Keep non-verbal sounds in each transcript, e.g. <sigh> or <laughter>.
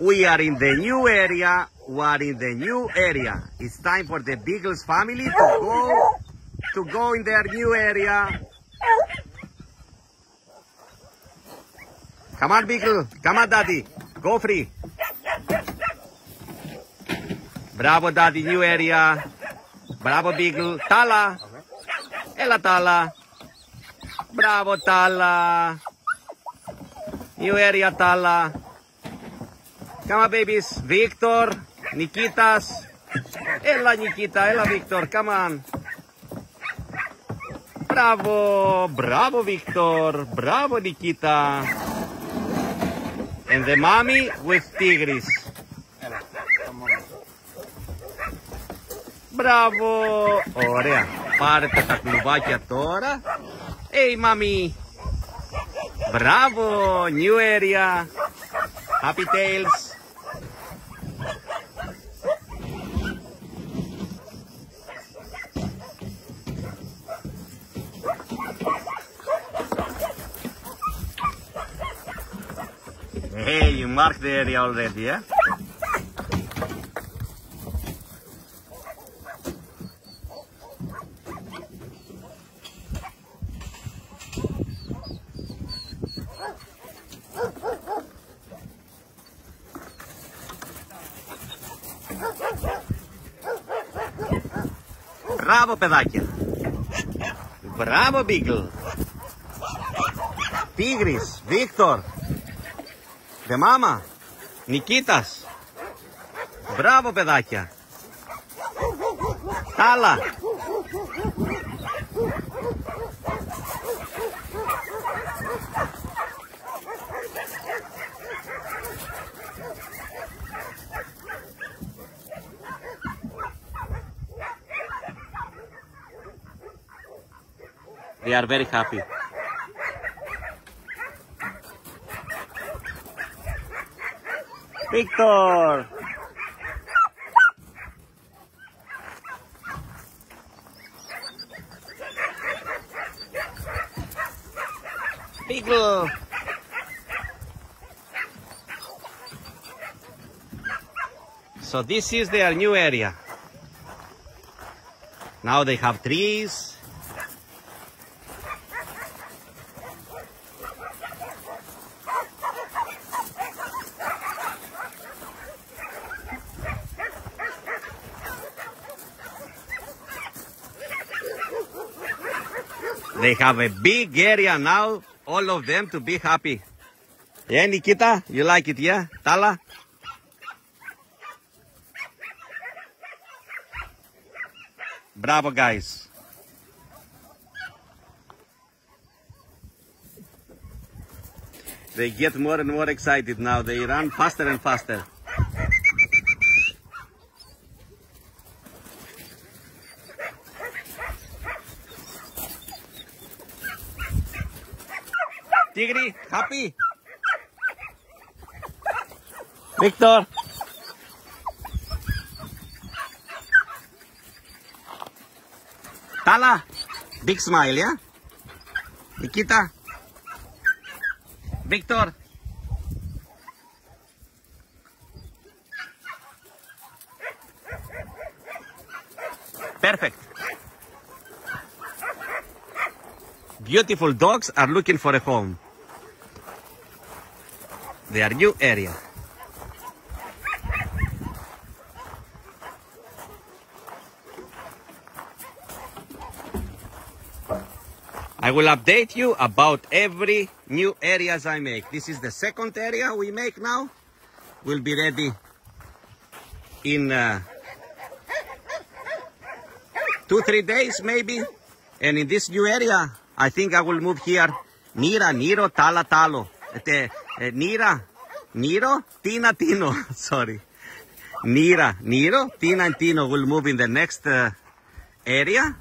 We are in the new area. We are in the new area. It's time for the Beagles family to go to go in their new area. Come on, Beagle. Come on, Daddy. Go free. Bravo, Daddy. New area. Bravo, Beagle. Tala. Ella, Tala. Bravo, Tala. New area, Tala. Κάμα babies, Βίκτορ, Nikitas. Έλα Νικήτα, έλα Βίκτορ, καμάν. Μπράβο, μπράβο Βίκτορ, μπράβο Νικίτα. And the mommy with tigris. Μπράβο, ωραία. Πάρετε τα κλουβάκια τώρα. Hey mommy. Μπράβο, new area. Happy Tales. Hey, you marked the area already, yeah? Μπράβο παιδάκια. Μπράβο Μπίγκλ. Τίγρης, Βίκτορ. Δε μάμα; Νικήτας. Μπράβο παιδάκια. Τάλα. They are very happy. Victor! Beagle! So this is their new area. Now they have trees. They have a big area now, all of them to be happy. Yeah, Nikita, you like it, yeah? Tala? Bravo, guys. They get more and more excited now. They run faster and faster. Tigri, happy? Victor? Tala, big smile, yeah? Nikita? Victor? Perfect. Beautiful dogs are looking for a home. Their new area. I will update you about every new areas I make. This is the second area we make now. Will be ready in uh, two, three days maybe. And in this new area, I think I will move here. Nira, Niro, Tala, Talo. Eh, Nira, Niro, Tina, Tino. <laughs> Sorry. Nira, Niro, Tina and Tino will move in the next uh, area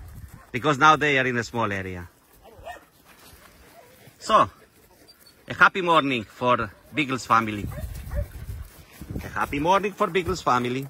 because now they are in a small area. So, a happy morning for Beagles family. A happy morning for Beagles family.